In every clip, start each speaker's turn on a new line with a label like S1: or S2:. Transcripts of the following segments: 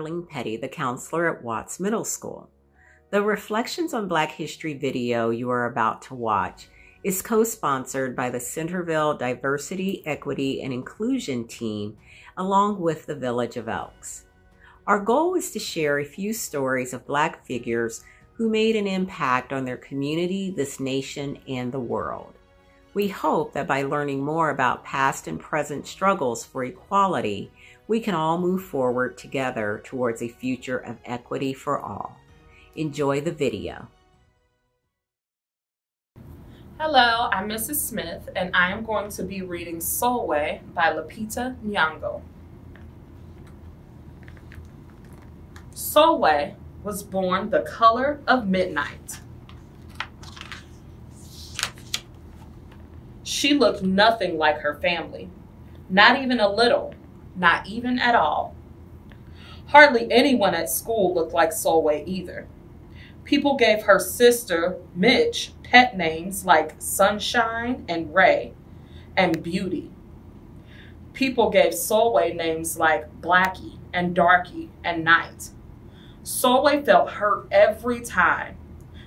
S1: Petty, the counselor at Watts Middle School. The Reflections on Black History video you are about to watch is co sponsored by the Centerville Diversity, Equity, and Inclusion team, along with the Village of Elks. Our goal is to share a few stories of Black figures who made an impact on their community, this nation, and the world. We hope that by learning more about past and present struggles for equality, we can all move forward together towards a future of equity for all. Enjoy the video.
S2: Hello, I'm Mrs. Smith, and I am going to be reading Sulwe by Lupita Nyong'o. Sulwe was born the color of midnight. She looked nothing like her family, not even a little not even at all. Hardly anyone at school looked like Sulwe either. People gave her sister, Mich, pet names like Sunshine and Ray and Beauty. People gave Sulwe names like Blackie and Darky and Night. Sulwe felt hurt every time,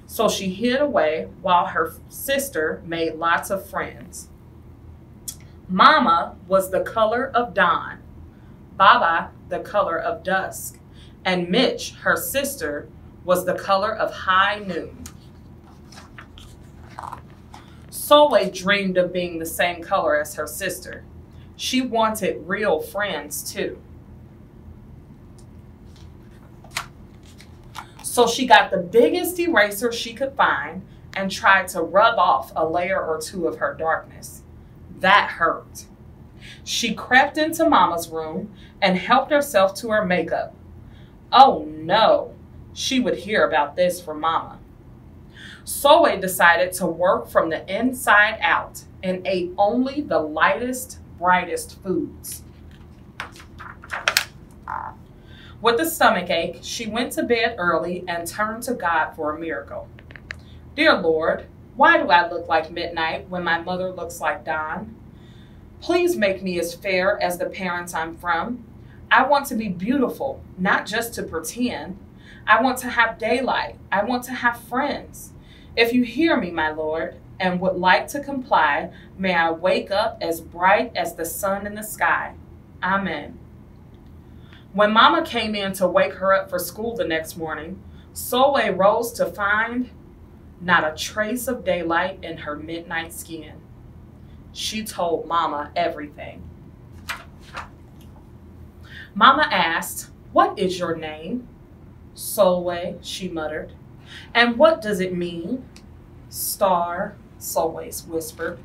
S2: so she hid away while her sister made lots of friends. Mama was the color of dawn, Baba the color of dusk, and Mich, her sister, was the color of high noon. Sulwe dreamed of being the same color as her sister. She wanted real friends too. So she got the biggest eraser she could find and tried to rub off a layer or two of her darkness. That hurt. She crept into Mama's room and helped herself to her makeup. Oh no, she would hear about this from Mama. Sulwe decided to work from the inside out and ate only the lightest, brightest foods. With a stomach ache, she went to bed early and turned to God for a miracle. Dear Lord, why do I look like midnight when my mother looks like dawn? Please make me as fair as the parents I'm from. I want to be beautiful, not just to pretend. I want to have daylight. I want to have friends. If you hear me, my Lord, and would like to comply, may I wake up as bright as the sun in the sky. Amen. When Mama came in to wake her up for school the next morning, Sulwe rose to find not a trace of daylight in her midnight skin. She told Mama everything. Mama asked, What is your name? Sulwe, she muttered. And what does it mean? Star, Sulwe whispered.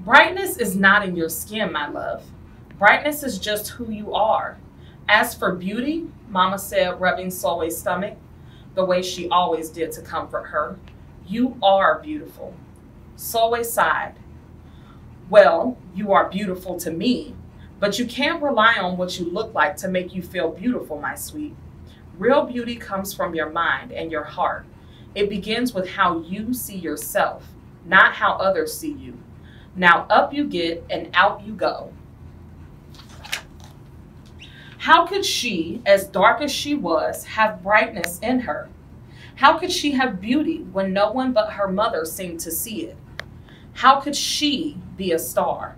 S2: Brightness is not in your skin, my love. Brightness is just who you are. As for beauty, Mama said, rubbing Sulwe's stomach, the way she always did to comfort her, you are beautiful. Sulwe sighed. Well, you are beautiful to me, but you can't rely on what you look like to make you feel beautiful, my sweet. Real beauty comes from your mind and your heart. It begins with how you see yourself, not how others see you. Now up you get and out you go. How could she, as dark as she was, have brightness in her? How could she have beauty when no one but her mother seemed to see it? How could she be a star?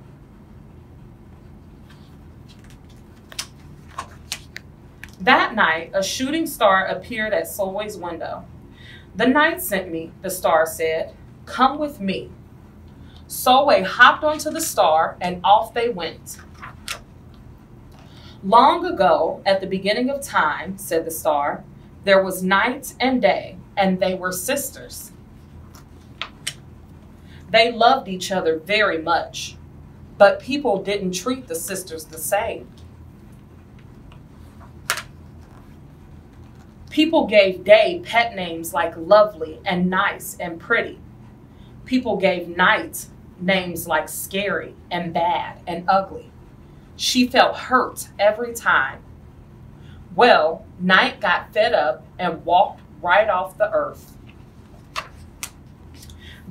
S2: That night, a shooting star appeared at Sulwe's window. The night sent me, the star said. Come with me. Sulwe hopped onto the star and off they went. Long ago, at the beginning of time, said the star, there was night and day, and they were sisters. They loved each other very much, but people didn't treat the sisters the same. People gave Day pet names like lovely and nice and pretty. People gave Night names like scary and bad and ugly. She felt hurt every time. Well, Night got fed up and walked right off the earth.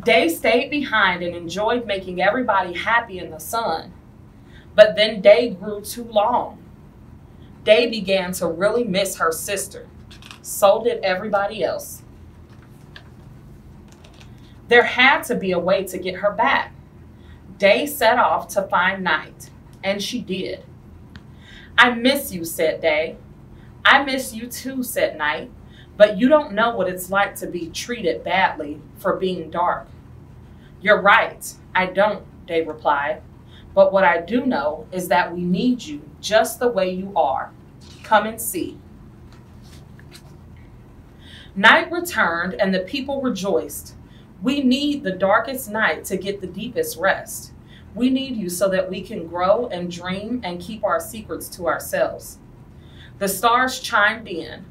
S2: Day stayed behind and enjoyed making everybody happy in the sun. But then day grew too long. Day began to really miss her sister. So did everybody else. There had to be a way to get her back. Day set off to find Night, and she did. I miss you, said Day. I miss you too, said Night, but you don't know what it's like to be treated badly for being dark. You're right, I don't, Day replied. But what I do know is that we need you just the way you are. Come and see. Night returned, and the people rejoiced. We need the darkest night to get the deepest rest. We need you so that we can grow and dream and keep our secrets to ourselves. The stars chimed in.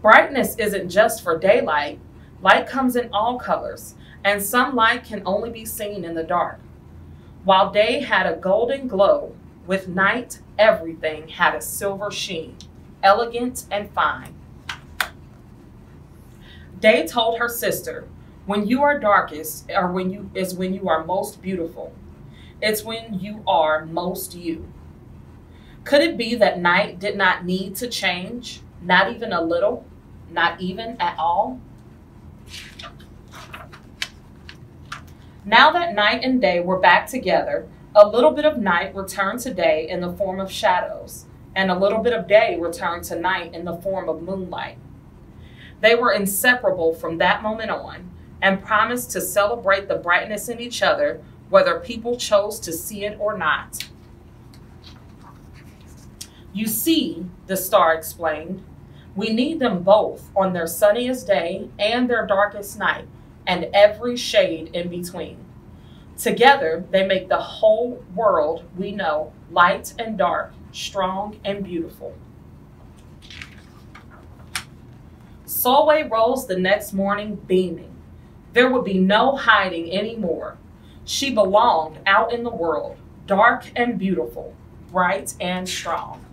S2: Brightness isn't just for daylight, light comes in all colors, and some light can only be seen in the dark. While day had a golden glow, with night everything had a silver sheen, elegant and fine. Day told her sister, when you are darkest or when you is when you are most beautiful. It's when you are most you. Could it be that night did not need to change, not even a little, not even at all? Now that night and day were back together, a little bit of night returned to day in the form of shadows, and a little bit of day returned to night in the form of moonlight. They were inseparable from that moment on and promised to celebrate the brightness in each other, whether people chose to see it or not. You see, the star explained, we need them both on their sunniest day and their darkest night, and every shade in between. Together, they make the whole world we know light and dark, strong and beautiful. Sulwe rose the next morning beaming. There would be no hiding anymore. She belonged out in the world, dark and beautiful, bright and strong.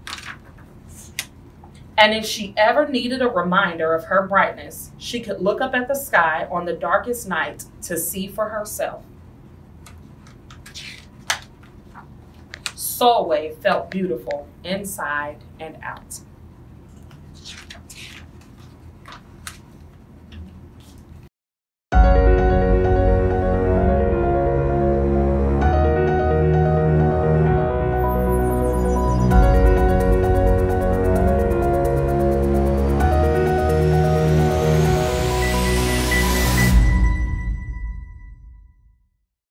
S2: And if she ever needed a reminder of her brightness, she could look up at the sky on the darkest night to see for herself. Sulwe felt beautiful inside and out.